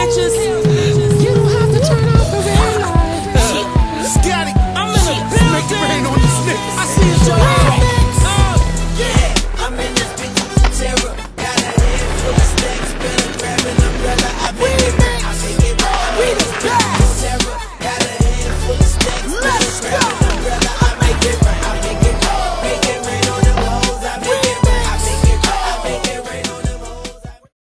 bitches.